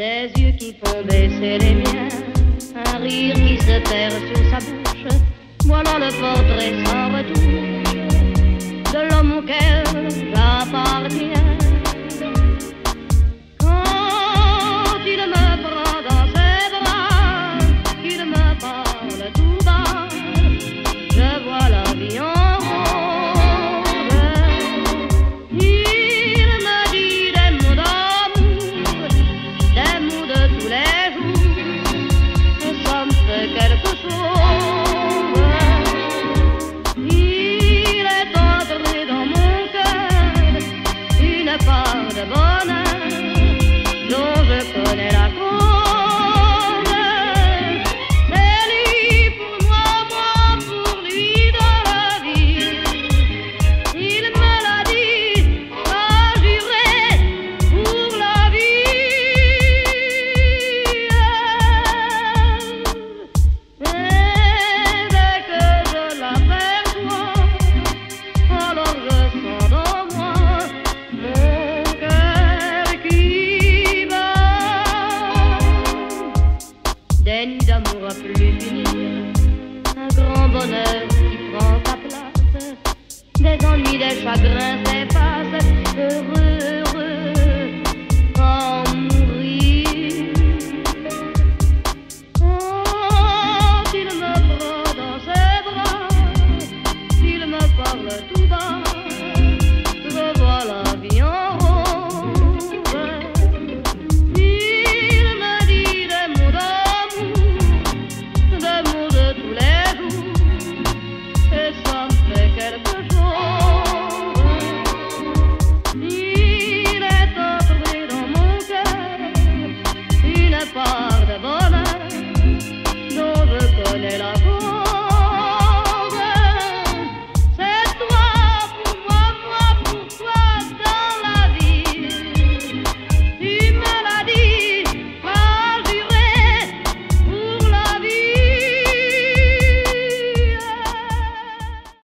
Des yeux qui font baisser les miens, un rire qui se perd sur sa bouche. Voilà le portrait sans retour de l'homme auquel j'appartiens. the morning. parmi des chagrins. poner a